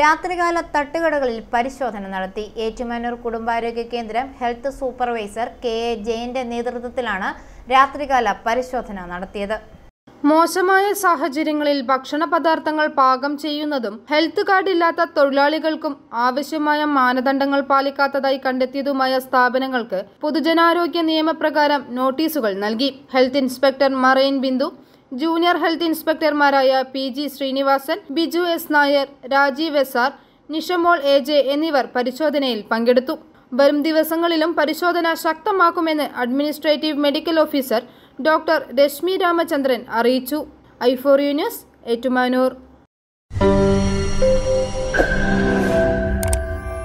രാത്രികാല തട്ടുകടകളിൽ പരിശോധന നടത്തി. ഏറ്റുമാനൂർ കുടുംബാരോഗ്യ കേന്ദ്രം ഹെൽത്ത് സൂപ്പർവൈസർ കെ എ ജയന്റെ നേതൃത്വത്തിലാണ് രാത്രികാല പരിശോധന നടത്തിയത്. മോശമായ സാഹചര്യങ്ങളിൽ ഭക്ഷണ പദാർത്ഥങ്ങൾ പാകം ചെയ്യുന്നതും ഹെൽത്ത് കാർഡ് ഇല്ലാത്ത തൊഴിലാളികൾക്കും ആവശ്യമായ മാനദണ്ഡങ്ങൾ പാലിക്കാത്തതായി കണ്ടെത്തിയതുമായ സ്ഥാപനങ്ങൾക്ക് പൊതുജനാരോഗ്യ നിയമപ്രകാരം നോട്ടീസുകൾ നൽകി. Health inspector marine Bindu junior health ഇൻസ്പെക്ടർമാരായ P G Srinivasan Biju S Nair Rajeev S R Nishamol A J എന്നിവർ പരിശോധനയിൽ പങ്കെടുത്തു. വരും ദിവസങ്ങളിലും പരിശോധന ശക്തമാക്കുമെന്ന് administrative medical officer doctor Rashmi Ramachandran അറിയിച്ചു. ഐഫോറിയു ന്യൂസ് ഏറ്റുമാനൂർ.